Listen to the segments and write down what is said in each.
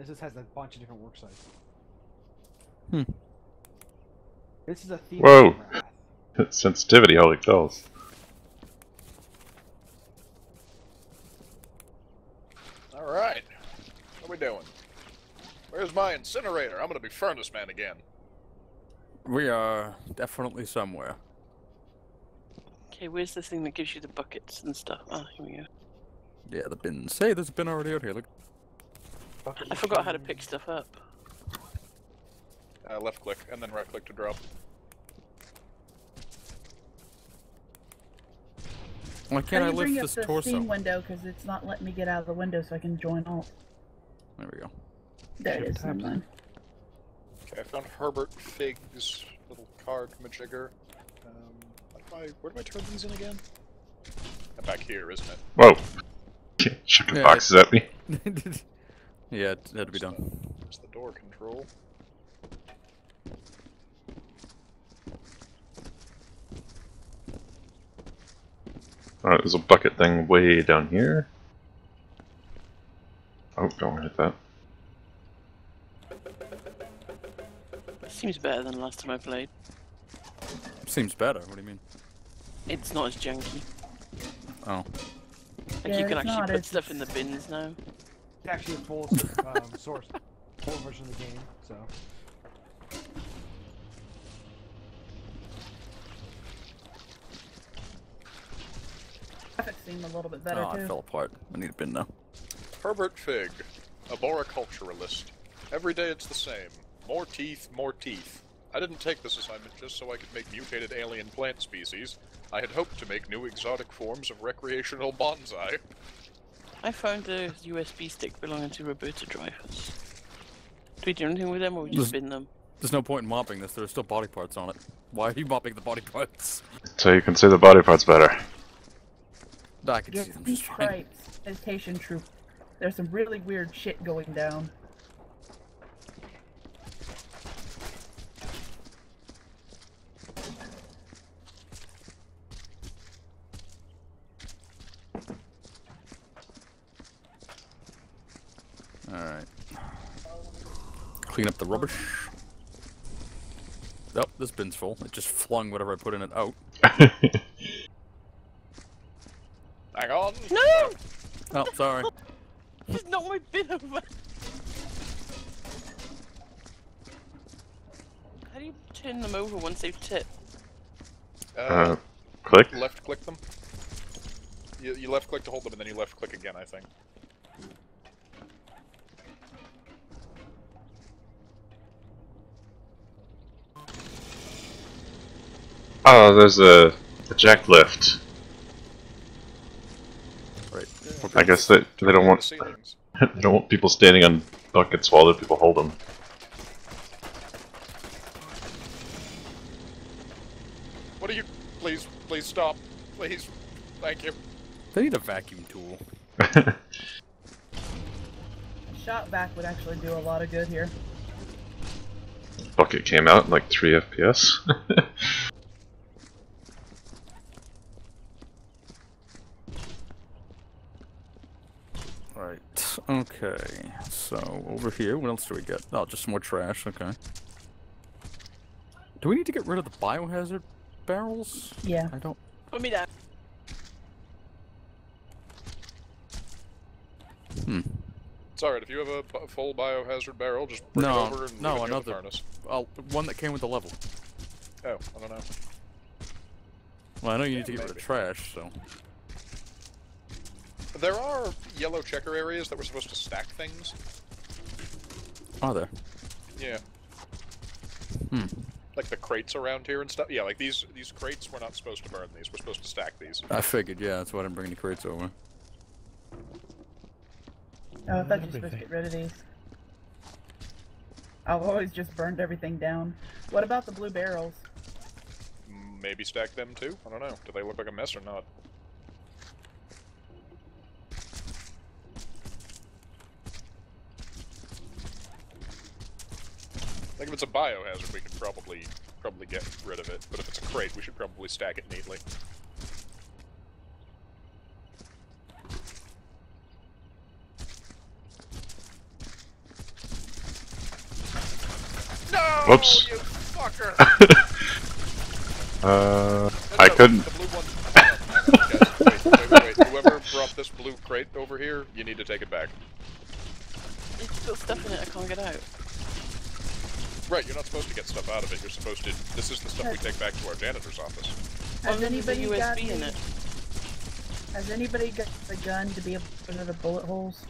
This just has a bunch of different work sites. Hmm. This is a theme. Whoa. Sensitivity, holy cows. All right. What are we doing? Where's my incinerator? I'm gonna be furnace man again. We are definitely somewhere. Okay, where's the thing that gives you the buckets and stuff? Oh, here we go. Yeah, the bins. Hey, there's a bin already out here. Look. Bucket I forgot how to pick stuff up. Uh, left click and then right click to drop. Why can't How I do you bring lift up this the torso? Steam window because it's not letting me get out of the window so I can join alt. There we go. There it Shift is. Never Okay, I found Herbert Fig's little card majigger. Um, how do I, where do I turn these in again? Back here, isn't it? Whoa. Chucking Yeah, boxes at me. yeah, it had to be done. Where's the door control? Alright, there's a bucket thing way down here. Oh, don't hit that. Seems better than last time I played. Seems better. What do you mean? It's not as janky. Oh. Like Yeah, you can actually put stuff in the bins now. It's actually a full um, source, full version of the game. So Graphics seem a little bit better oh, too. it fell apart. I need a bin now. Herbert Fig, arboriculturalist. Every day it's the same. More teeth, more teeth. I didn't take this assignment just so I could make mutated alien plant species. I had hoped to make new exotic forms of recreational bonsai. I found a USB stick belonging to Roberta drivers. Do we do anything with them or we just Just- bin them? There's no point in mopping this. There are still body parts on it. Why are you mopping the body parts? So you can see the body parts better. I can Your see them Speak just fine. Cripes, meditation troop. There's some really weird shit going down. Rubbish. Oh, this bin's full. It just flung whatever I put in it out. Hang on! No! Oh, sorry. Just knock my bin over! How do you turn them over once they've tipped? Uh, Uh, click. left click them. You, you left click to hold them and then you left click again, I think. Oh, there's a, a jack lift. Right. I guess they, they don't want they don't want people standing on buckets while other people hold them. What are you? Please, please stop. Please. Thank you. They need a vacuum tool. A shop vac would actually do a lot of good here. Bucket came out in like 3 FPS. Right. Okay. So, over here, what else do we get? Oh, just some more trash. Okay. Do we need to get rid of the biohazard barrels? Yeah. I don't. Put me down. Hmm. It's alright, if you have a full biohazard barrel, just bring No, it over and no, leave it near the another. furnace. Oh, one that came with the level. Oh, I don't know. Well, I know you need to Yeah, get rid of maybe. trash, so. There are yellow checker areas that were supposed to stack things. Are there? Yeah. Hmm. Like the crates around here and stuff. Yeah, like these these crates, we're not supposed to burn these. We're supposed to stack these. I figured, yeah, that's why I didn't bring any crates over. Oh, I thought you were supposed to get rid of these. I've always just burned everything down. What about the blue barrels? Mm, Maybe stack them too? I don't know. Do they look like a mess or not? If it's a biohazard, we could probably probably get rid of it. But if it's a crate, we should probably stack it neatly. Whoops. You fucker! uh, No, I no, couldn't. The blue one. hang on, hang on, guys. Wait, wait, wait, wait. Whoever brought this blue crate over here, you need to take it back. It's got stuff in it I can't get out. Right, you're not supposed to get stuff out of it. You're supposed to. This is the stuff we take back to our janitor's office. Has there's a anybody got in the- it. Has anybody got a gun to be able to put the bullet holes?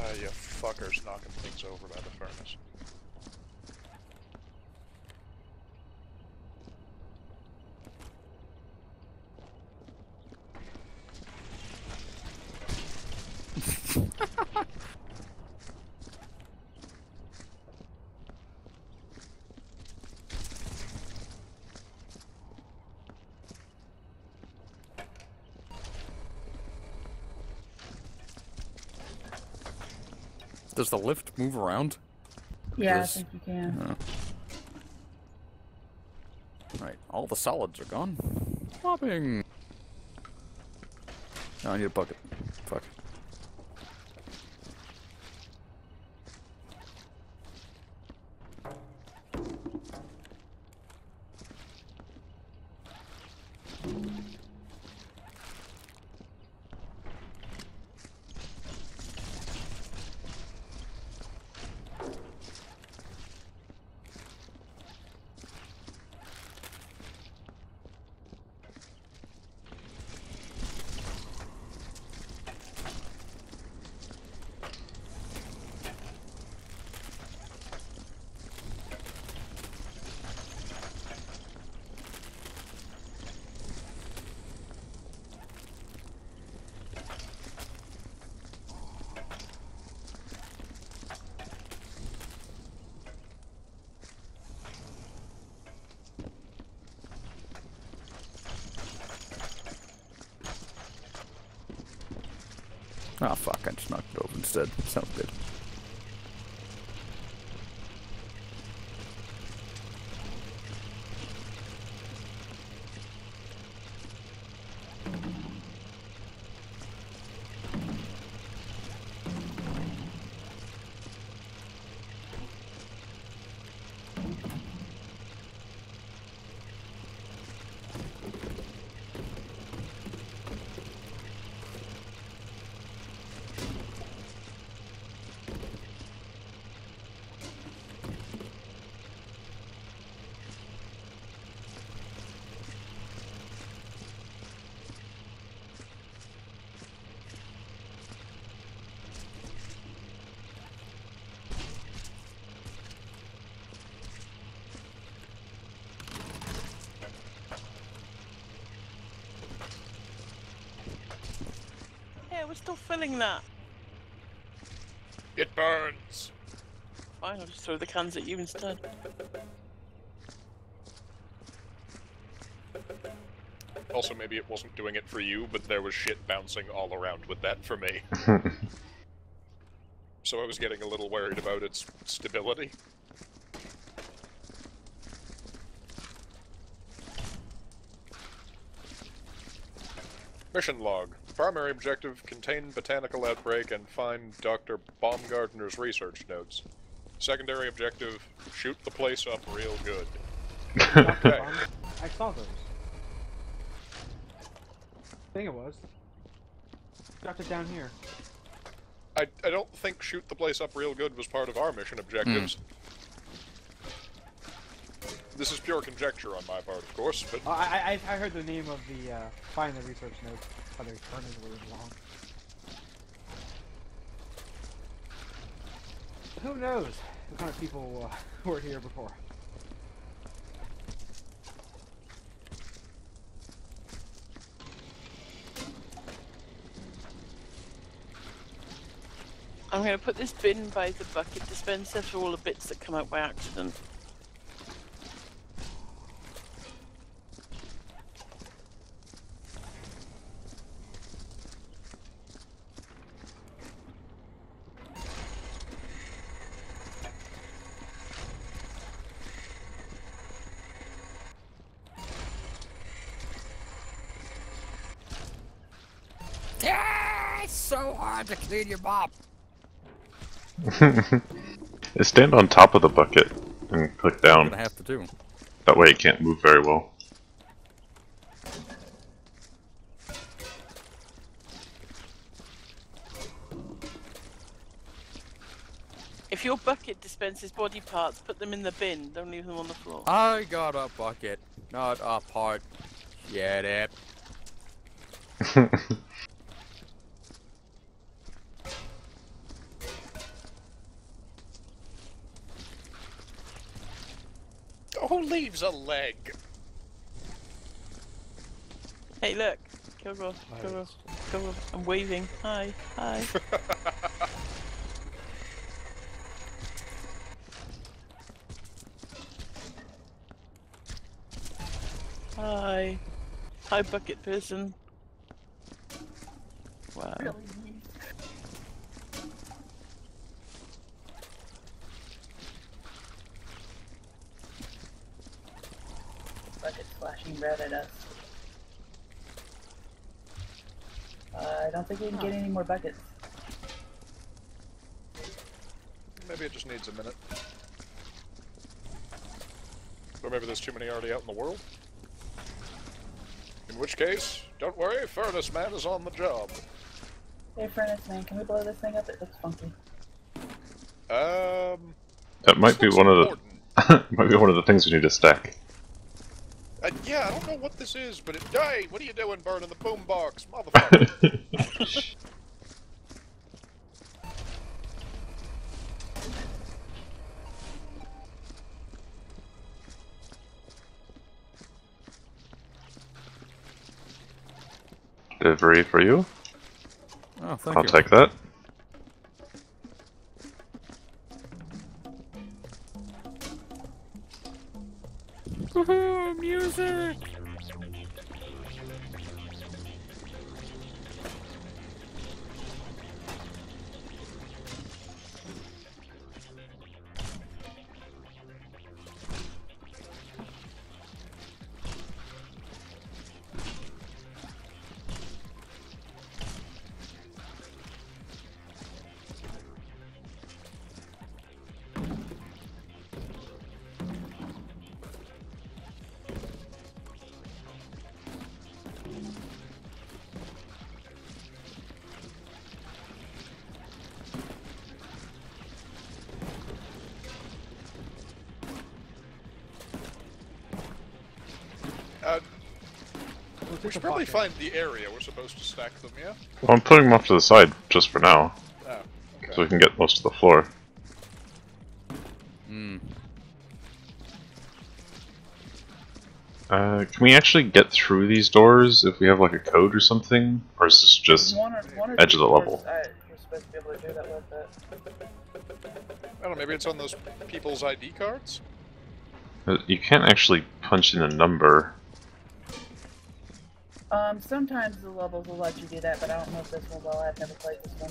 Ah, you fuckers knocking things over by the furnace. Does the lift move around? Yeah, Yes. I think you can. Right, all the solids are gone. Popping. Oh, I need a bucket. Fuck. Ah, fuck, I just knocked it over instead. Sounds good. Yeah, we're still filling that. It burns. Fine, I'll just throw the cans at you instead. Also, maybe it wasn't doing it for you, but there was shit bouncing all around with that for me. so I was getting a little worried about its stability. Mission log. Primary objective, contain botanical outbreak and find Dr. Baumgartner's research notes. Secondary objective, shoot the place up real good. Okay. I saw those. I think it was. Dropped it down here. I, I don't think shoot the place up real good was part of our mission objectives. This is pure conjecture on my part, of course, but Oh, I, I I heard the name of the uh, find the research notes. How they turn is really long. Who knows what kind of people uh, were here before? I'm going to put this bin by the bucket dispenser for all the bits that come out by accident. So hard to clean your mop. stand on top of the bucket and click I'm down. gonna have to do. That way it can't move very well. If your bucket dispenses body parts, put them in the bin. Don't leave them on the floor. I got a bucket, not a part. Get it? Who leaves a leg? Hey, look. Kilgore, Kilgore, Kilgore. I'm waving. Hi, hi. Hi. Hi, bucket person. Wow. Bucket's red at us. Uh, I don't think we can get any more buckets. Maybe it just needs a minute. Or maybe there's too many already out in the world. In which case, don't worry, Furnace Man is on the job. Hey, Furnace Man, can we blow this thing up? It looks funky. Um, That might be looks one of the might be one of the things we need to stack. Uh, yeah, I don't know what this is, but it. Hey, what are you doing burning the boombox, motherfucker? Delivery for you. Oh, thank I'll you. take that. Woohoo, we should probably find the area we're supposed to stack them, yeah? Well, I'm putting them off to the side just for now, Oh, okay. so we can get most of the floor. Hmm. Uh, can we actually get through these doors if we have like a code or something, or is this just? One or, one or edge of the doors, level. I, you're supposed to be able to do that with it. I don't know, maybe it's on those people's ID cards? Uh, You can't actually punch in a number. Um, sometimes the levels will let you do that, but I don't know if this one will. I've never played this one.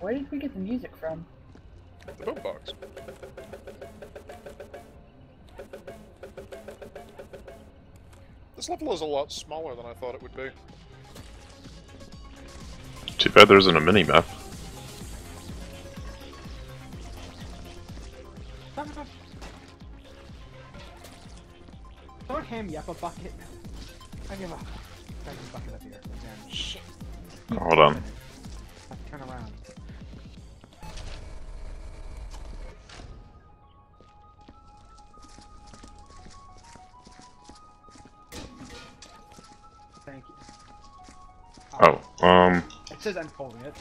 Where did we get the music from? The boombox. This level is a lot smaller than I thought it would be. Too bad there isn't a mini Don't hand me up a bucket. I give up. Got a bucket up here. Again. Shit. Hold on. Have to turn around. Thank you. Oh, um, It says I'm holding it.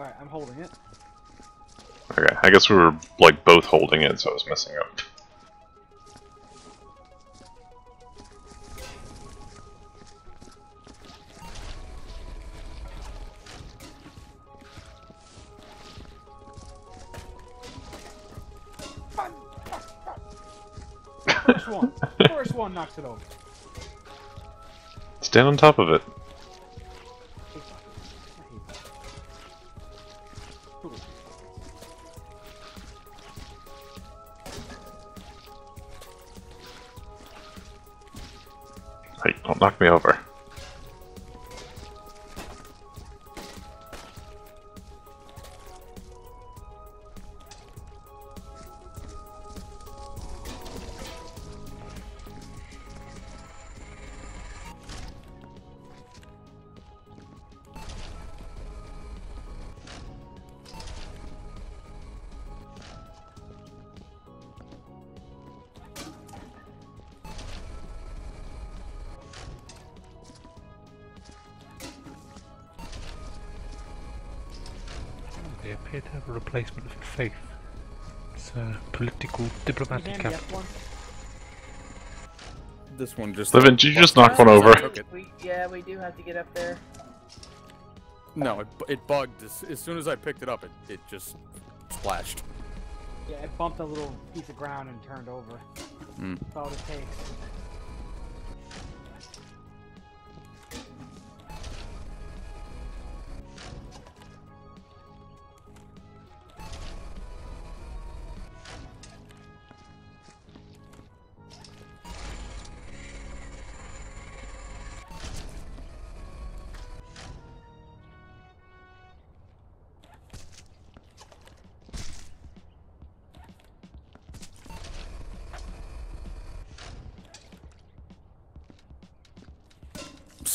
Alright, I'm holding it. I guess we were like both holding it, so I was messing up. First one. First one knocks it over. Stand on top of it. Don't knock me over. One just. Livin, did you just knock one over? We, yeah, we do have to get up there. No, it, it bugged. As, as soon as I picked it up, it, it just splashed. Yeah, it bumped a little piece of ground and turned over. Hmm. That's all it takes.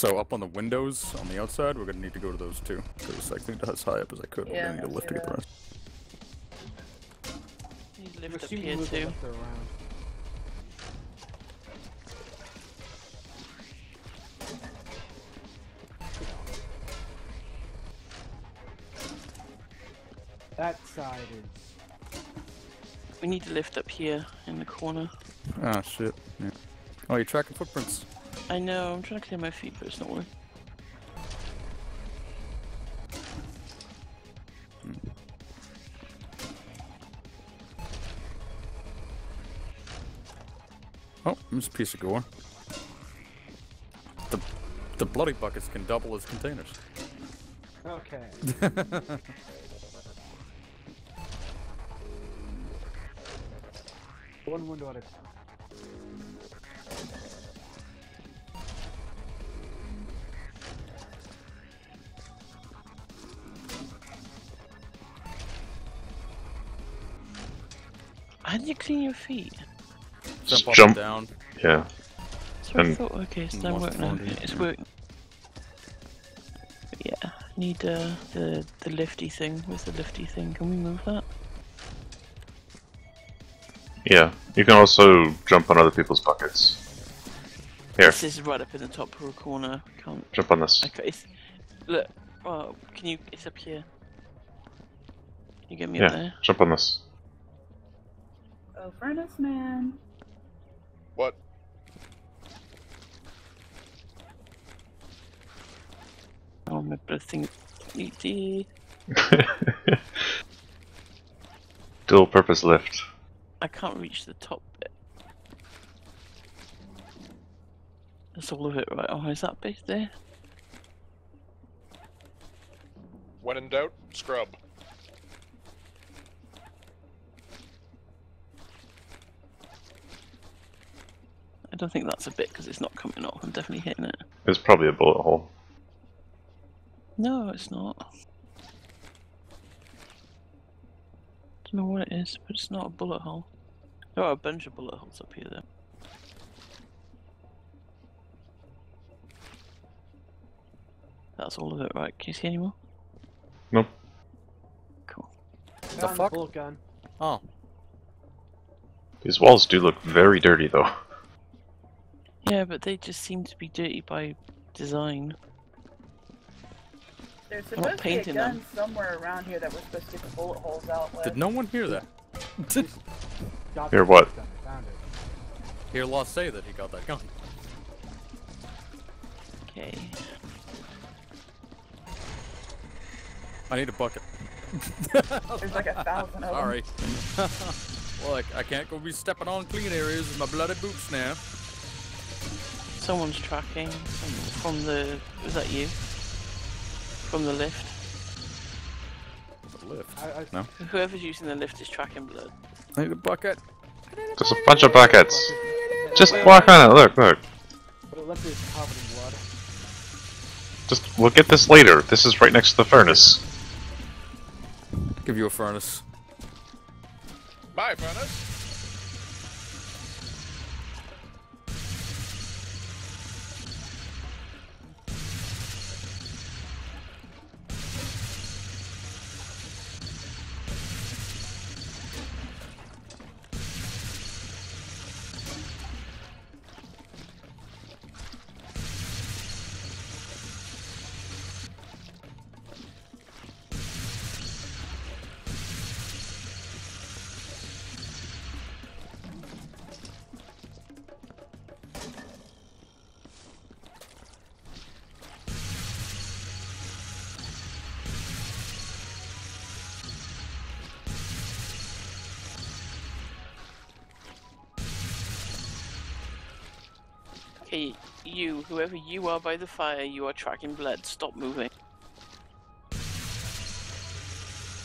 So up on the windows on the outside, we're gonna need to go to those two. Because I cleaned it as high up as I could. Yeah, we're gonna need a I lift see to get the rest. Need lift up here too. around. That side is. We need to lift up here in the corner. Ah, shit. Yeah. Oh, you're tracking footprints. I know, I'm trying to clear my feet, but it's not working. Hmm. Oh, there's a piece of gore. The, the bloody buckets can double as containers. Okay. One window at a time. How do you clean your feet? Jump up jump. and down. Yeah. So I thought, okay, it's and not working the now. phone, It's yeah. working. But yeah, need uh, the the lifty thing with the lifty thing. Can we move that? Yeah. You can also jump on other people's buckets. Here, This is right up in the top corner. Can't. jump on this. Okay, it's, look. Oh, can you? It's up here. Can you get me Yeah. up there? Jump on this. Oh, furnace man. What? Oh, my blood thing. ED. Dual purpose lift. I can't reach the top bit. That's all of it, right? Oh, is that bit there? When in doubt, scrub. I don't think that's a bit because it's not coming off. I'm definitely hitting it. It's probably a bullet hole. No, it's not. I Don't know what it is, but it's not a bullet hole. There are a bunch of bullet holes up here, though. That's all of it, right? Can you see any more? Nope. Cool. The Found fuck? Bullet gun. Oh, These walls do look very dirty though. Yeah, but they just seem to be dirty by design. There's I'm not supposed to be a gun them. somewhere around here that we're supposed to get the bullet holes out with. did no one hear that? Got Here, the what? I Found it. Hear Lost say that he got that gun. Okay. I need a bucket. There's like a thousand of them. Sorry. well, I, I can't go be stepping on clean areas with my bloody boots now. Someone's tracking from, from the. Was that you? From the lift. The lift. I, I, No. Whoever's using the lift is tracking blood. I need a bucket. There's a bunch of buckets. Just walk on it. Look, look. But let's covered in blood. Just we'll get this later. This is right next to the furnace. Give you a furnace. Bye, furnace. You, whoever you are by the fire, you are tracking blood. Stop moving.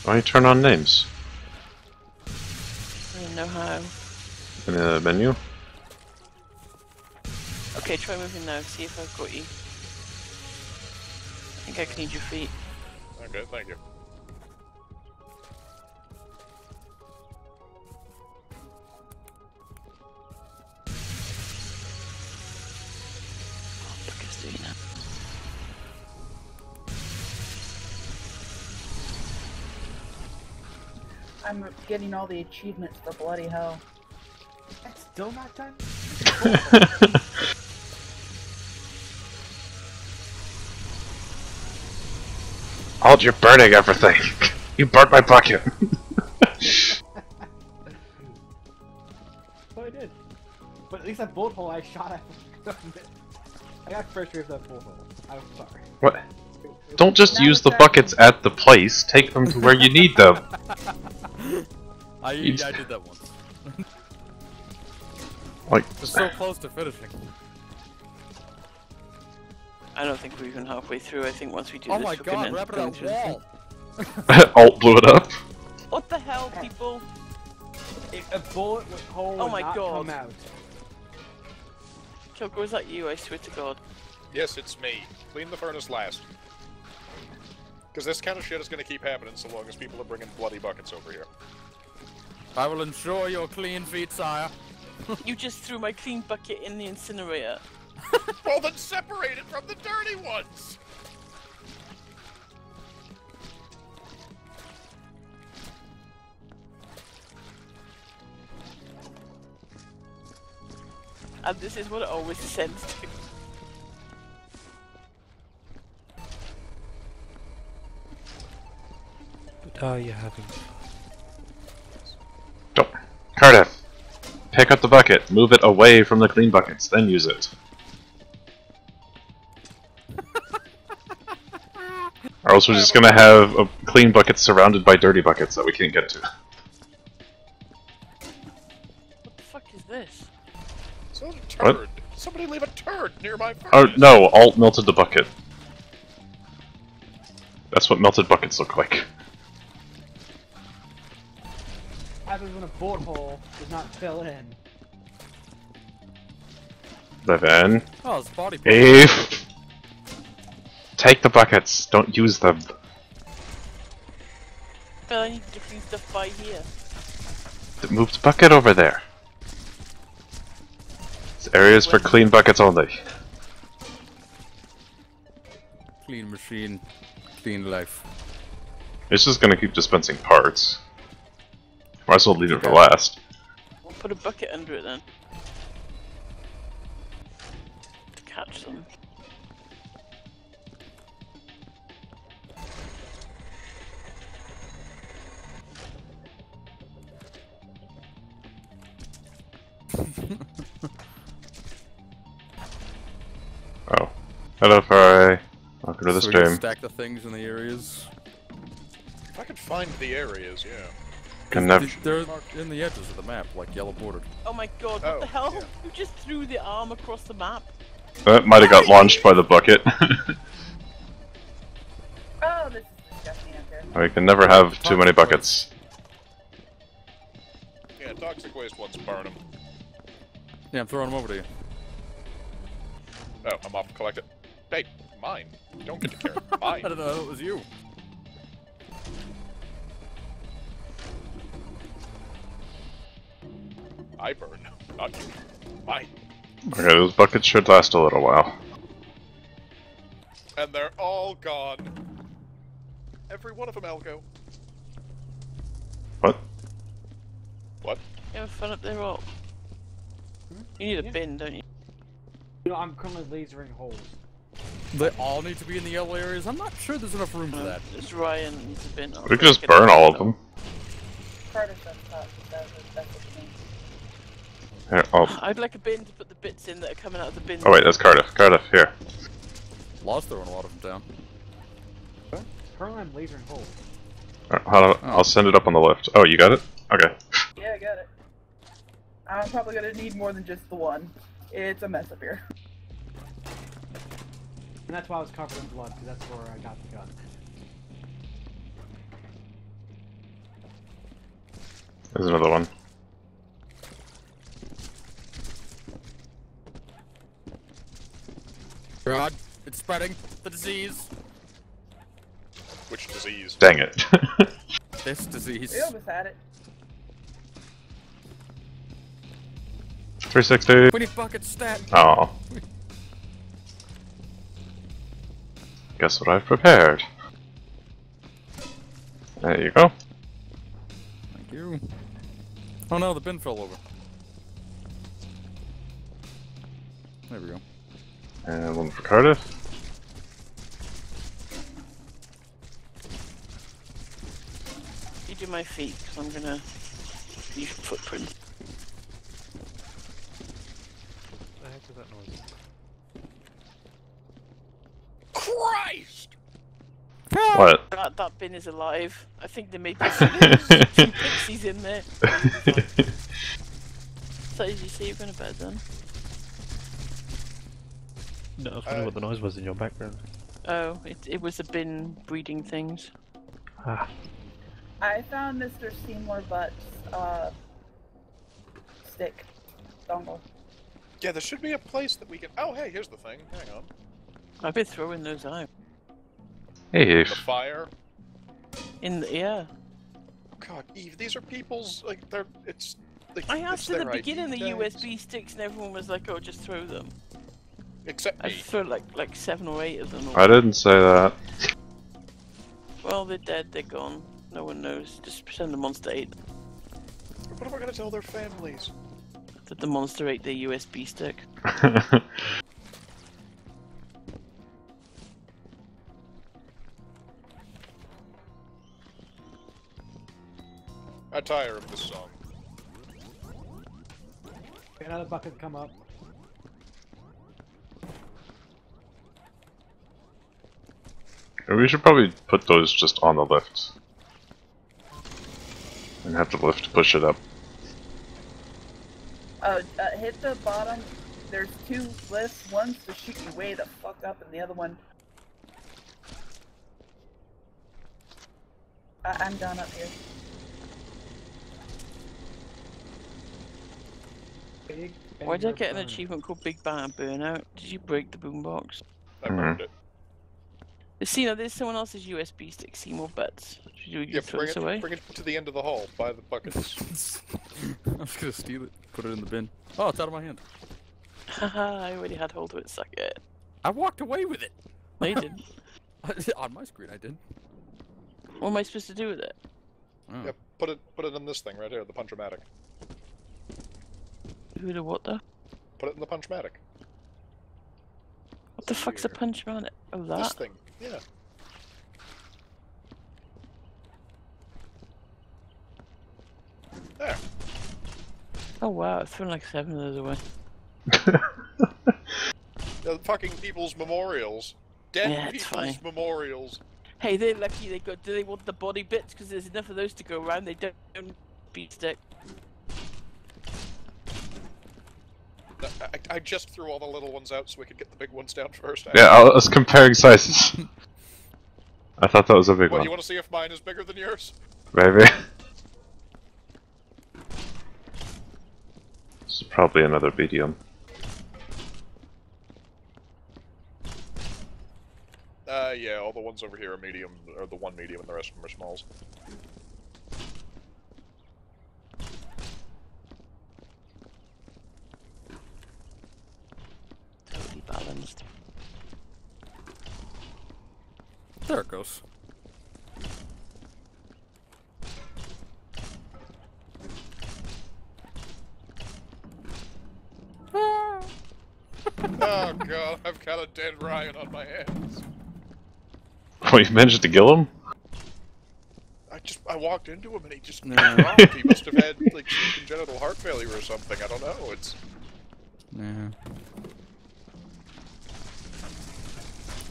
Why don't you turn on names I don't know how. in the menu? Okay, try moving now. See if I've got you. I think I can cleaned your feet. Okay, thank you. I'm getting all the achievements for bloody hell. That's still not done? Hold, you're burning everything. you burnt my bucket. Oh, I did. But at least that bullet hole I shot at. I got frustrated with that bullet hole. I'm sorry. what? Don't just Now use the it's buckets at the place. Take them to where you need them. I, You- I did that once. Like, It's so close to finishing. I don't think we're even halfway through. I think once we do Oh this, my we're gonna god, end wrap up it going through the thing. wall! alt blew it up. What the hell, people? If a bullet would hole Oh my not God. come out. Kilgore, is that you? I swear to God. Yes, it's me. Clean the furnace last. Because this kind of shit is going to keep happening so long as people are bringing bloody buckets over here. I will ensure your clean feet, sire. You just threw my clean bucket in the incinerator. Well, then separate it from the dirty ones! And this is what it always sends to. But are you having Don't. Cardiff. Pick up the bucket. Move it away from the clean buckets. Then use it. or else we're just gonna have a clean bucket surrounded by dirty buckets that we can't get to. What the fuck is this? So a What? Somebody leave a turd near my furnace. Oh no! Alt melted the bucket. That's what melted buckets look like. Happens when a bullet hole does not fill in. Then, Oh, it's body part. if take the buckets, don't use them. But I need to clean stuff by here. Move the bucket over there. This area is for clean buckets only. Clean machine, clean life. It's just gonna keep dispensing parts. Might as well leave it for last. We'll put a bucket under it then. To catch them. Oh. Hello, Farai. Welcome to the so stream. stack the things in the areas. If I could find the areas, yeah. Can never. They're in the edges of the map, like yellow bordered. Oh my god, what Oh, the hell? yeah. You just threw the arm across the map. That might have got launched by the bucket. Oh, this is disgusting up here. we can never have too many buckets. Yeah, toxic waste ones burn them. Yeah, I'm throwing them over to you. Oh, I'm off to collect it. Hey, mine. Don't get to carry it. I Mine. don't know. It was you. I burn, not you. Mine. Okay, those buckets should last a little while. And they're all gone. Every one of them, Elgo. What? What? You have fun up there, Rob? You need a Yeah. bin, don't you? You know, I'm currently lasering holes. They all need to be in the yellow areas. I'm not sure there's enough room for uh, that. It's Ryan needs a bin. We could just burn all of them. Carter says that, that's, that's what you mean. Here, oh, I'd like a bin to put the bits in that are coming out of the bin. oh wait, that's Cardiff. Cardiff, here. Law's throwing a lot of them down. Currently, I'm lasering holes. Alright, hold on, oh. I'll send it up on the lift. Oh, you got it? Okay. Yeah, I got it. I'm probably gonna need more than just the one. It's a mess up here. And that's why I was covered in blood, because that's where I got the gun. There's another one. God, it's spreading. The disease. Which disease? Dang it. This disease. We almost had it. 360. We need bucket stat. Oh. Guess what I've prepared. There you go. Thank you. Oh no, the bin fell over. There we go. And one for Cardiff. You do my feet, 'cause I'm gonna leave footprints. What the heck is that noise? Christ! What? That, that bin is alive. I think there may be some two pixies in there. So did you say you're going to bed then? No, I was wondering Uh, what the noise was in your background. Oh, it, it was a bin breeding things. Ah, I found Mr. Seymour Butt's uh, stick dongle. Yeah, there should be a place that we can. Oh, hey, here's the thing. Hang on. I've been throwing those out. Hey, The fire. In the, yeah. God, Eve, these are people's. Like, they're. It's. Like, I asked in the beginning the ID. USB sticks and everyone was like, oh, just throw them. Except I me. threw like like seven or eight of them. I didn't say that. Well, they're dead, they're gone. No one knows. Just pretend the monster ate them. What am I gonna tell their families? That the monster ate their USB stick. I tire of this song. Another bucket come up. We should probably put those just on the lift. And have the lift push it up. Uh, uh, hit the bottom. There's two lifts. One's to shoot you way the fuck up, and the other one. I- I'm done up here. Big Why did I get an achievement called Big Bang Burnout? Did you break the boombox? I Mhm. burned it. See, now there's someone else's USB stick, Seymour Butts. Should we Yeah, bring it, away? bring it to the end of the hall by the buckets. I'm just gonna steal it, put it in the bin. Oh, it's out of my hand. Haha, I already had hold of it, suck it. I walked away with it. No, you didn't. On my screen, I did. What am I supposed to do with it? Oh. Yep, put it put it in this thing right here, the punchomatic. Who the what the? Put it in the punchmatic. What the fuck's a Here. punch man? Oh, This thing. Yeah. There. Oh wow, I've thrown like seven of those away. The fucking people's memorials. Dead Yeah, people's fine. memorials. Hey, they're lucky they got. Do they want the body bits? Because there's enough of those to go around. They don't. don't beat stick. No, I, I just threw all the little ones out so we could get the big ones down first. Yeah, I was comparing sizes. I thought that was a big What, one. you want to see if mine is bigger than yours? Maybe. This is probably another medium. Uh, yeah, all the ones over here are medium, or the one medium, and the rest of them are smalls. Totally balanced. There it goes. oh god, I've got a dead Ryan on my hands. Oh, you managed to kill him? I just I walked into him and he just Yeah. dropped. He must have had like congenital heart failure or something. I don't know. It's Yeah.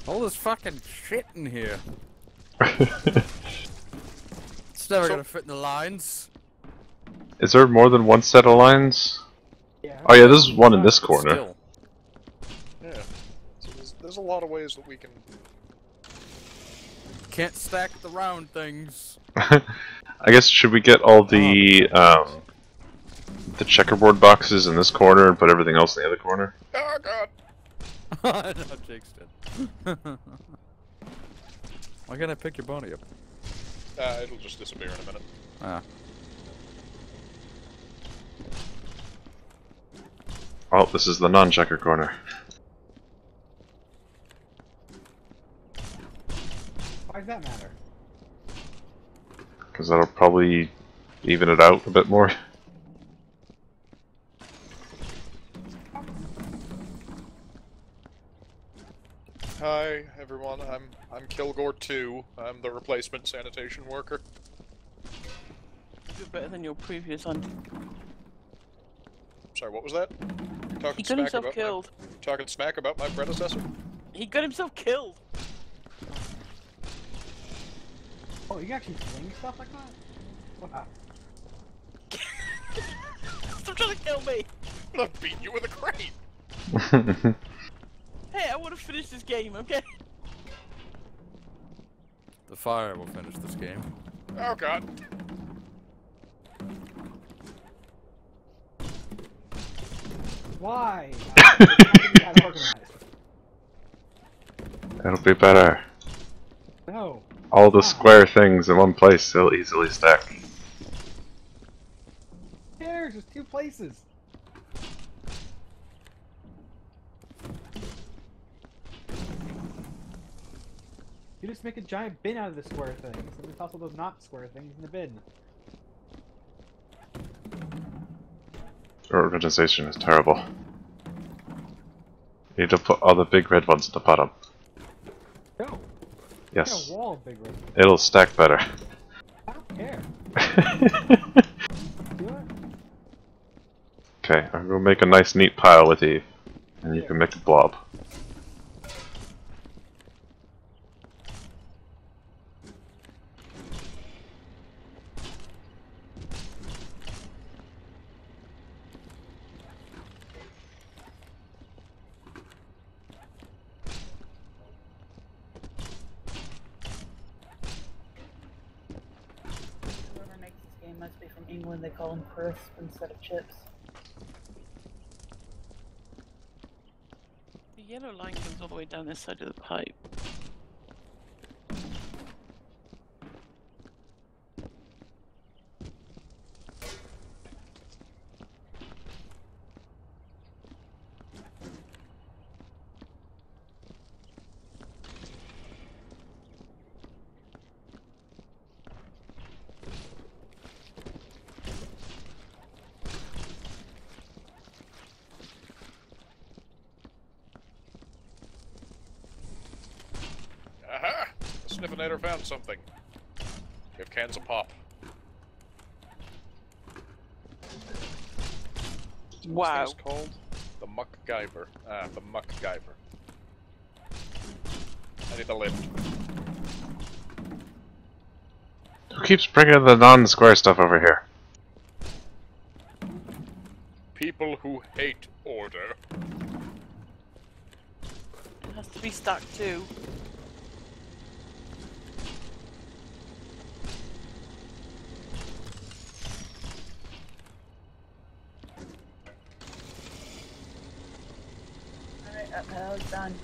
All this fucking shit in here. It's never So- gonna fit in the lines. Is there more than one set of lines? Yeah. Oh yeah, there's one in this corner. Still. yeah. So there's, there's a lot of ways that we can. Can't stack the round things. I guess should we get all the um, the checkerboard boxes in this corner and put everything else in the other corner? Oh god. no, Jake's dead. Why can't I pick your body up? Uh, it'll just disappear in a minute. Ah. Oh, this is the non-checker corner. Why does that matter? Because that'll probably even it out a bit more. Hi everyone. I'm I'm Kilgore two. I'm the replacement sanitation worker. You're better than your previous hunt. Sorry, what was that? Talking He got smack himself about killed. My, talking smack about my predecessor. He got himself killed. Oh, you can actually fling stuff like that? Wow. Stop trying to kill me. I'm gonna beat you with a crate. Hey, I want to finish this game, okay? The fire will finish this game. Oh god. Why? It's not gonna be that organized. That'll be better. No. All the uh-huh. square things in one place they'll easily stack. There's two places. You just make a giant bin out of the square things, and then toss all those not square things in the bin. Your organization is terrible. You need to put all the big red ones at the bottom. No. Yes. It'll stack better. I don't care. Okay, I'm gonna make a nice neat pile with Eve. And you can make a blob. Whoever makes this game must be from England. They call them crisp instead of chips. The yellow line comes all the way down this side of the pipe. The Sniffinator found something. We have cans of pop. Wow. It's called the MacGyver. Ah, the MacGyver. I need a lift. Who keeps bringing the non-square stuff over here? People who hate order. It has to be stuck too. Alright, that was done.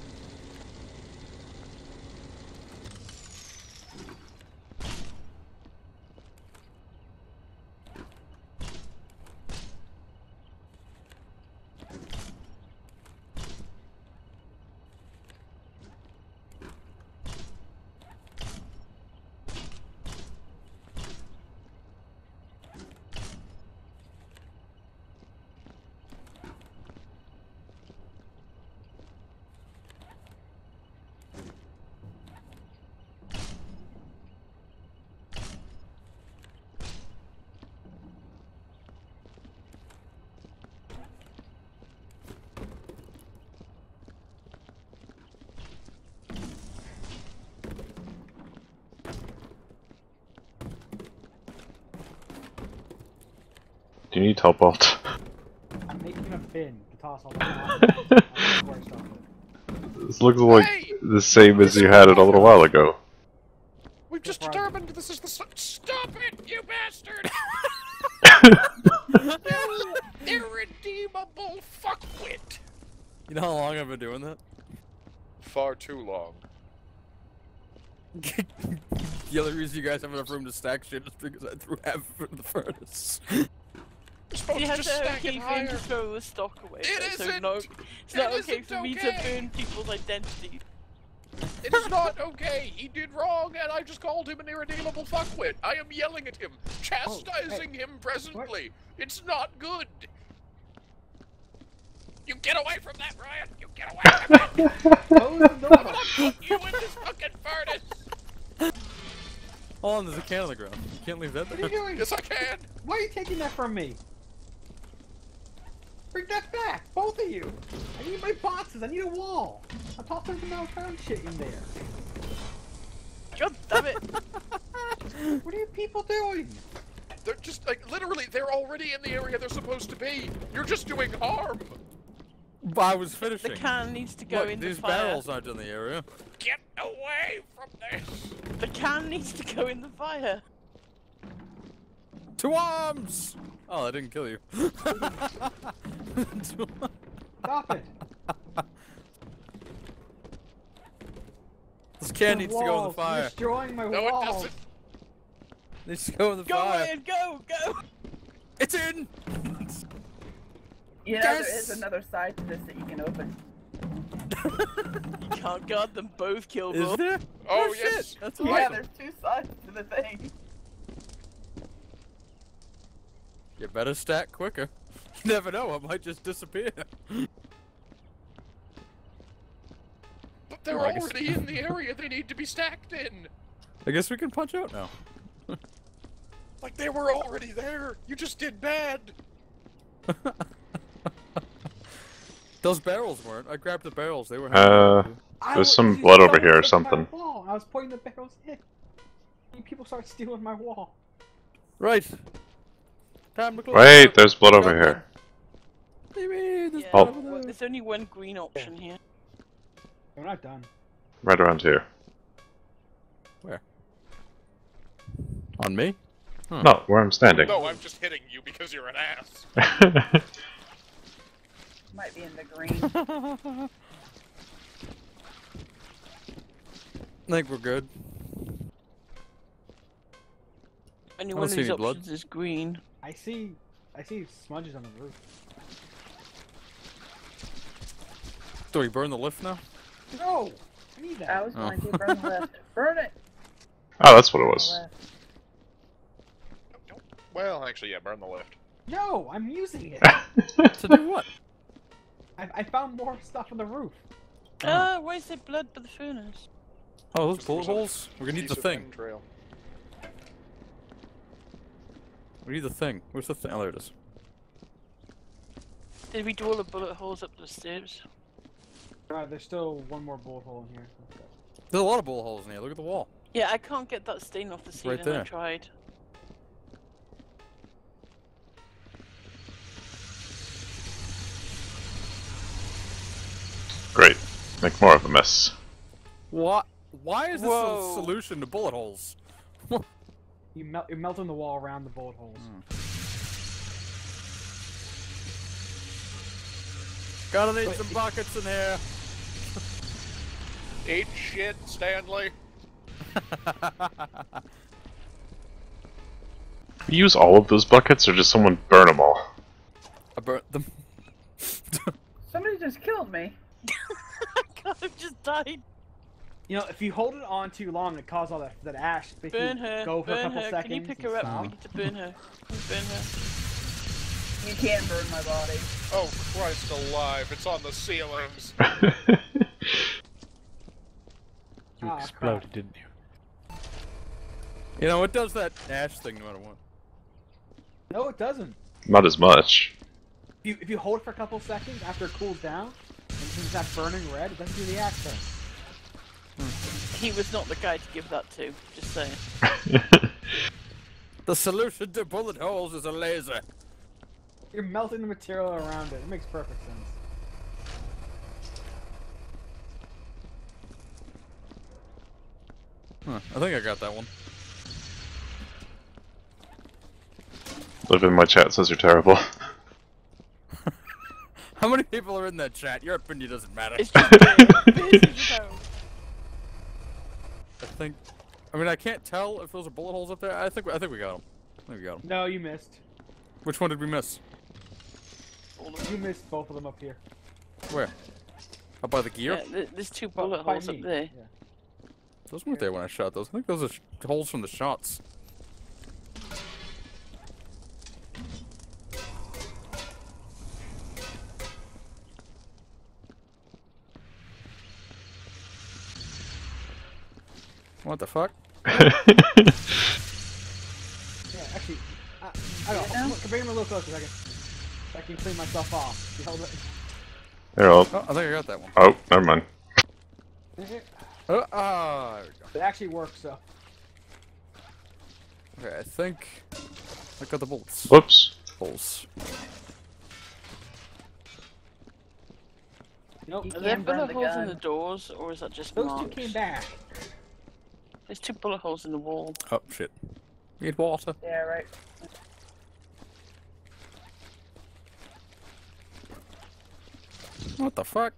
Do you need help, Alt? I'm making a bin to toss all the boxes. I'll square stuff in. This looks like Hey! the same as you had it a little while ago. We've just determined this is the. s- Stop it, you bastard! Irredeemable fuckwit! You know how long I've been doing that? Far too long. the only reason you guys have enough room to stack shit is because I threw half of in the furnace. You're supposed You to have just to stack it higher. to throw the stock away. It though, so isn't! no, it's It not okay isn't for me to burn people's identity. It is not okay. He did wrong, and I just called him an irredeemable fuckwit. I am yelling at him, chastising him presently. It's not good. You get away from that, Ryan. You get away from it. Close the door. Put you in this fucking furnace. Hold on, there's a can on the ground. You can't leave that there. What are you there. doing? Yes, I can. Why are you taking that from me? Bring that back, both of you. I need my boxes. I need a wall. I tossed some metal found shit in there. God damn it! What are you people doing? They're just like literally. They're already in the area they're supposed to be. You're just doing harm. But I was finishing. the can needs to go Look, in the these fire. barrels aren't in the area. Get away from this. The can needs to go in the fire. Two arms! Oh, that didn't kill you. Stop it. this can The needs to go in the walls. You're fire. destroying my No, it doesn't. Needs to go in the fire. Go in, Ryan, go, go! It's in! You know, Yes! there is another side to this that you can open. You can't guard them both, Kilgore. Is there? Oh, oh, shit, yes. That's Yeah, awesome. there's two sides to the thing. You better stack quicker. You never know, I might just disappear. But they're Oh, I guess- already in the area they need to be stacked in. I guess we can punch out now. Like they were already there. You just did bad. Those barrels weren't. I grabbed the barrels. They were. Uh, There's some blood over here or something. wall. I was pointing the barrels in. People start stealing my wall. right. Time to close. Wait, there's blood over here. Maybe there's Yeah, Oh. blood over oh. there. there's only one green option here. We're not done. Right around here. Where? On me? Hmm. No, where I'm standing. No, I'm just hitting you because you're an ass. Might be in the green. I think we're good. Only don't one of these blood. options is green. I see. I see smudges on the roof. Do we burn the lift now? No, I need that. I was Oh. going to burn the left. Burn it! oh, that's what it was. Well, actually, yeah, burn the lift. No, I'm using it. to do what? I, I found more stuff on the roof. Ah, why is there blood by the furnace? Oh, those bullet holes? We're gonna need the thing. entrail. We need the thing. Where's the thing? Oh, there it is. Did we do all the bullet holes up the stairs? Uh, there's still one more bullet hole in here. There's a lot of bullet holes in here. Look at the wall. Yeah, I can't get that stain off the ceiling. I there. tried. Great. Make more of a mess. What? Why is this Whoa. a solution to bullet holes? You melt, you're melting the wall around the bullet holes. Hmm. Gotta need some buckets in here. Eat shit, Stanley. Use all of those buckets, or just someone burn them all? I burnt them. Somebody just killed me. God, I've just died. You know, if you hold it on too long, it causes all that, that ash. But if you Burn her. Go for a couple her. seconds. Can you pick her up? stop. We need to burn her. Can you burn her? You can't burn my body. Oh, Christ alive, it's on the ceilings. You Ah, exploded, crap. didn't you? You know, it does that ash thing no matter what. No, it doesn't. Not as much. If you, if you hold it for a couple seconds after it cools down, and since that burning red, it doesn't do the ash thing. He was not the guy to give that to. Just saying. The solution to bullet holes is a laser. You're melting the material around it. It makes perfect sense. Huh, I think I got that one. Live in my chat says you're terrible. How many people are in that chat? Your opinion doesn't matter. It's just uh, busy, though. I think. I mean, I can't tell if those are bullet holes up there. I think. I think we got them. I think we got them. No, you missed. Which one did we miss? You missed both of them up here. Where? Up by the gear? Yeah, there's two bullet by holes up there. Yeah. Those weren't there when I shot those. I think those are sh holes from the shots. What the fuck? Yeah, actually, I, I don't know. Come bring him a little closer so I can, so I can clean myself off. You hold it. Here, I'll... Oh, I think I got that one. Oh, never mind. Uh, ah, there we go. It actually works, so. Okay, I think I got the bolts. Whoops. Bolts. Nope. You Are there can't burn bullet the holes in the doors, or is that just Those marks? two came back. There's two bullet holes in the wall. Oh shit. Need water. Yeah, right. What the fuck?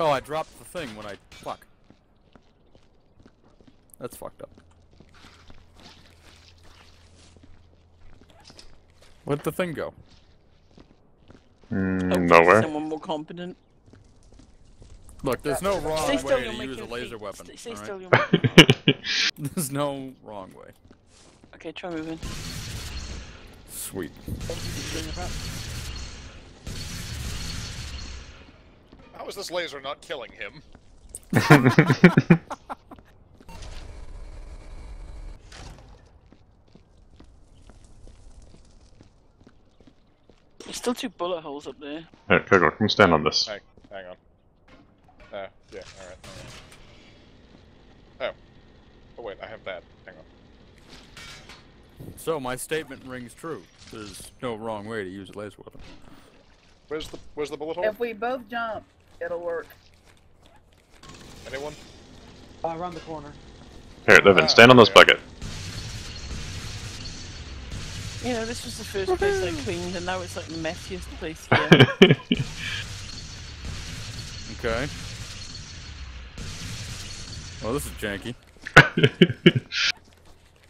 Oh, I dropped the thing when I. Fuck. That's fucked up. Where'd the thing go? Mm, Hopefully nowhere. Someone more competent. Look, there's no uh, wrong Stay still, way you'll to use a laser feet. weapon. Stay, stay alright? still, you'll make your feet. There's no wrong way. Okay, try moving. Sweet. How is this laser not killing him? There's still two bullet holes up there. Here, Kegor, come stand on this. Hang, hang on. Yeah, alright. Oh. Oh wait, I have that. Hang on. So my statement rings true. There's no wrong way to use a laser weapon. Where's the where's the bullet hole? If we both jump, it'll work. Anyone? Uh, around the corner. Here, Levin, stand on this bucket. You know, this was the first place I cleaned, and now it's like the messiest place here. Okay. Well, this is janky.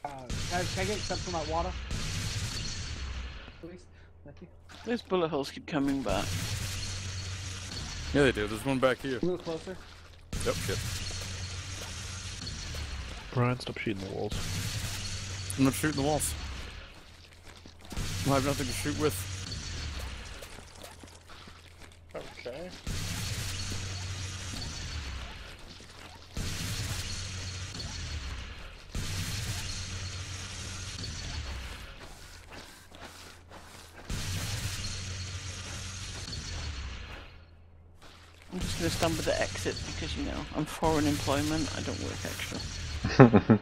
Uh, can, I, can I get some from that water? Please? Thank you. Those bullet holes keep coming back. Yeah, they do. There's one back here. A little closer. Yep, shit. Brian, stop shooting the walls. I'm not shooting the walls. I have nothing to shoot with. Okay. Stand with the exit because, you know, I'm foreign employment, I don't work extra.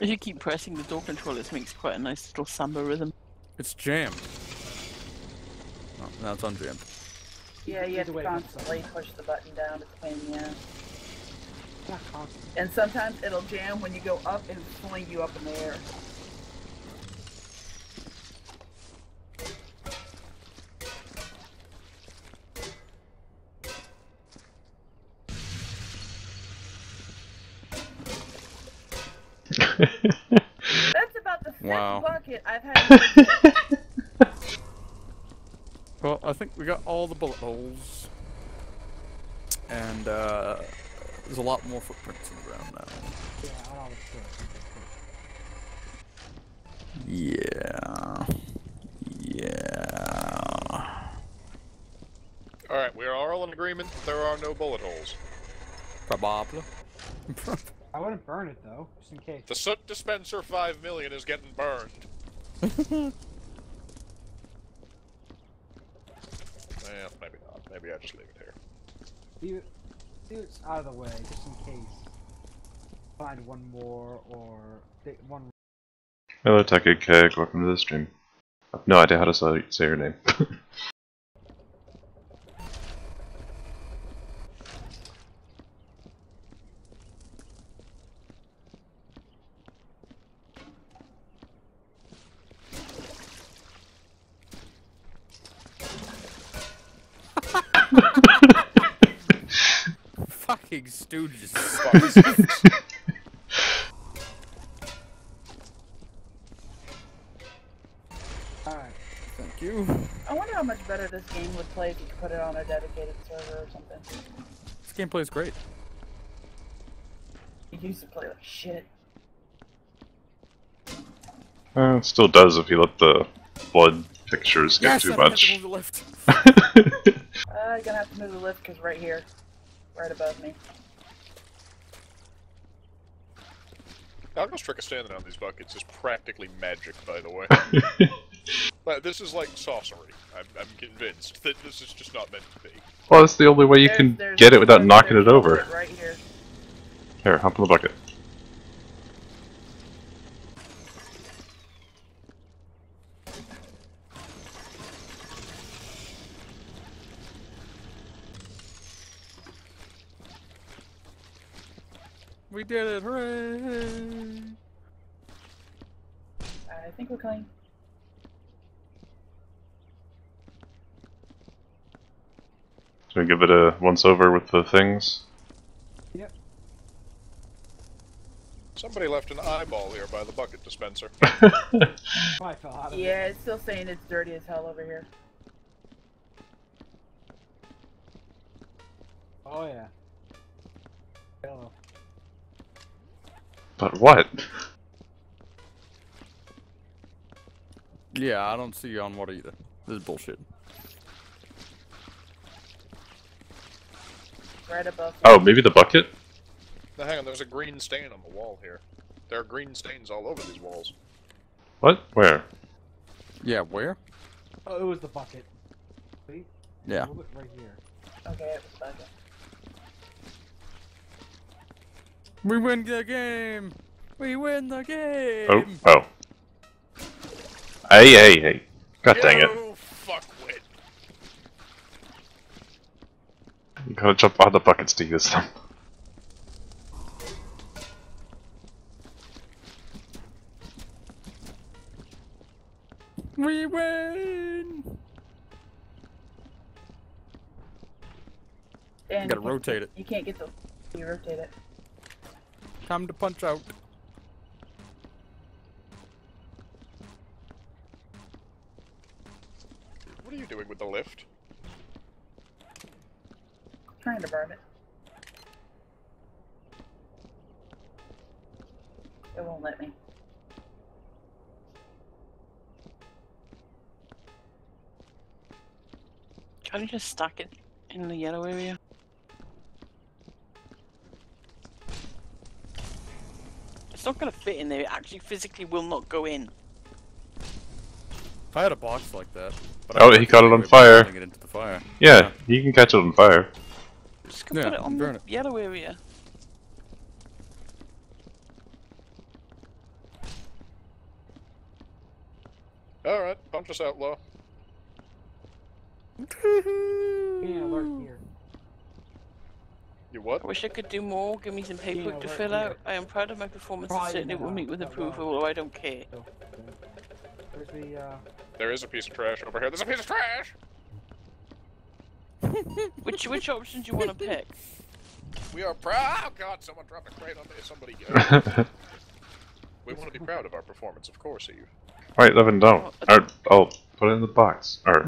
If you keep pressing the door control, it makes quite a nice little samba rhythm. It's jammed. Oh, now it's unjammed. Yeah, you have to constantly push the button down. It's a pain in the ass. And sometimes it'll jam when you go up and fling you up in the air. That's about the fifth Wow. bucket I've had. Well, I think we got all the bullet holes. And, uh, there's a lot more footprints in the ground now. Yeah, on all the shit. Yeah. Yeah. Alright, we are all in agreement that there are no bullet holes. Probably. I wouldn't burn it though, just in case. The soot dispenser 5 million is getting burned. maybe not. Maybe I just leave it here. Leave it, leave it out of the way, just in case. Find one more, or one. Hello, Taki Keg. Welcome to the stream. I have no idea how to say, say your name. Alright. Thank you. I wonder how much better this game would play if you put it on a dedicated server or something. This gameplay is great. It used to play like shit. Uh, it still does if you let the blood pictures get Yes, too I don't have to much. move the lift. Uh, you're gonna have to move the lift because right here, right above me. Algo's trick of standing on these buckets is practically magic, by the way. but this is like sorcery. I'm, I'm convinced that this is just not meant to be. well, that's the only way you There's- can there's- get it without knocking it over. Right here. Here, hop in the bucket. We did it! Hooray! I think we're clean. Should we give it a once over with the things? Yep. Somebody left an eyeball here by the bucket dispenser. I fell out of it. Yeah, it's still saying it's dirty as hell over here. Oh yeah. Hello. But what? Yeah, I don't see you on water either. This is bullshit. Right above. Oh, maybe the bucket? now hang on, there's a green stain on the wall here. There are green stains all over these walls. What? Where? Yeah, where? Oh, it was the bucket. See? Yeah. Move right here. Okay, it was bucket. We win the game! We win the game! Oh, oh. Hey, hey, hey. God dang it. You fuckwit. You gotta jump out of the buckets to use them. We win! And Gotta you rotate it. You can't get the. You rotate it. Time to punch out. What are you doing with the lift? Trying to burn it. It won't let me. Can't you just stack it in the yellow area? It's not gonna fit in there. It actually physically will not go in. If I had a box like that. But Oh, he caught it on fire. It into the fire. Yeah, you can catch it on fire. Just go Yeah, put it on burn the it. yellow area. Alright, punch us out, Law. Yeah, alert here. You what? I wish I could do more. Give me some paperwork to fill here. out. I am proud of my performance and Probably certainly will meet with approval, wrong. although I don't care. So, There's the uh. There is a piece of trash over here. There's a piece of trash! Which which option do you want to pick? We are proud. Oh god, someone dropped a crate on me. Somebody get. We want to be proud of our performance, of course, Eve. Right, Evan, don't. Or, oh, put it in the box. Or,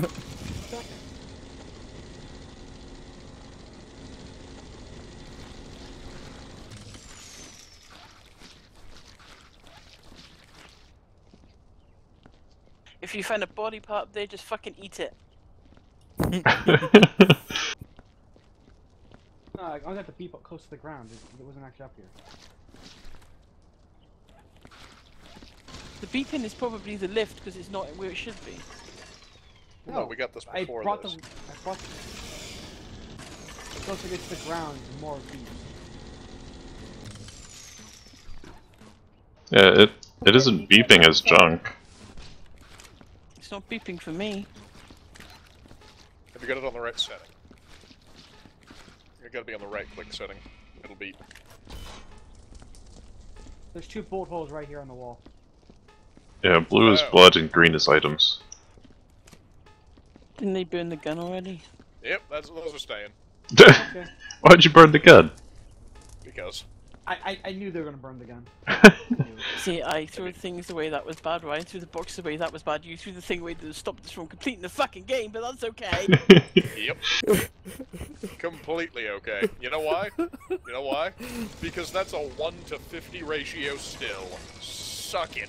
If you find a body part there, just fucking eat it. No, I was at the beep up close to the ground. It, it wasn't actually up here. The beeping is probably the lift because it's not where it should be. No, we got this I before brought this. them. I brought them. The closer it gets to the ground, the more it beeps. Yeah, it it isn't beeping as junk. It's not beeping for me. Have you got it on the right setting? You gotta be on the right click setting. It'll beep. There's two bolt holes right here on the wall. Yeah, blue is Oh. blood and green is items. Didn't they burn the gun already? Yep, that's those are staying. Okay. Why'd you burn the gun? Because I, I I knew they were gonna burn the gun. See, I threw things away that was bad. Ryan threw the box away that was bad. You threw the thing away that stopped us from completing the fucking game, but that's okay. Yep. Completely okay. You know why? You know why? Because that's a 1 to 50 ratio still. Suck it.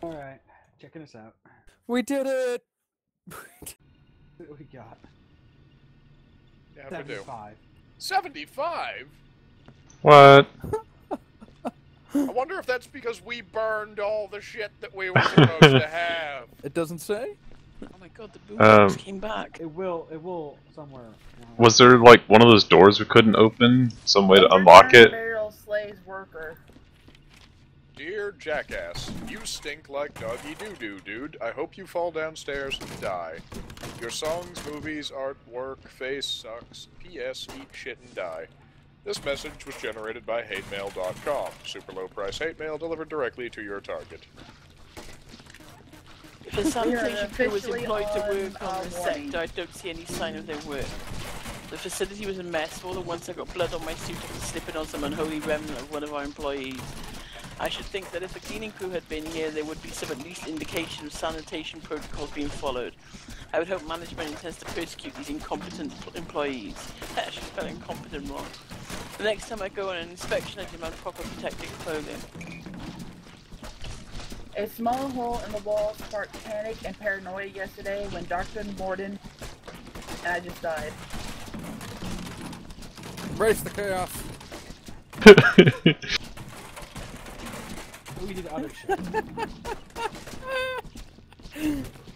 All right, checking this out. We did it! What do we got? Yeah. Seventy-five. 75? what? I wonder if that's because we burned all the shit that we were supposed to have. It doesn't say? oh my god, the boom Um, came back. It will. It will somewhere. Was there like one of those doors we couldn't open? Some way to unlock it? Barrel slaves worker. Dear jackass, you stink like doggy doo doo, dude. I hope you fall downstairs and die. Your songs, movies, artwork, face sucks. P.S. Eat shit and die. This message was generated by hatemail.com. Super low price hate mail delivered directly to your target. If the sanitation crew was employed to work on the sector, I don't see any sign of their work. The facility was a mess. All than once I got blood on my suit after slipping on some unholy remnant of one of our employees. I should think that if the cleaning crew had been here, there would be some at least indication of sanitation protocols being followed. I would hope management intends to persecute these incompetent employees. I actually spelled incompetent wrong. The next time I go on an inspection, I demand proper protective clothing. A small hole in the wall sparked panic and paranoia yesterday when Dr. Morden and I just died. Embrace the chaos! We did other shit.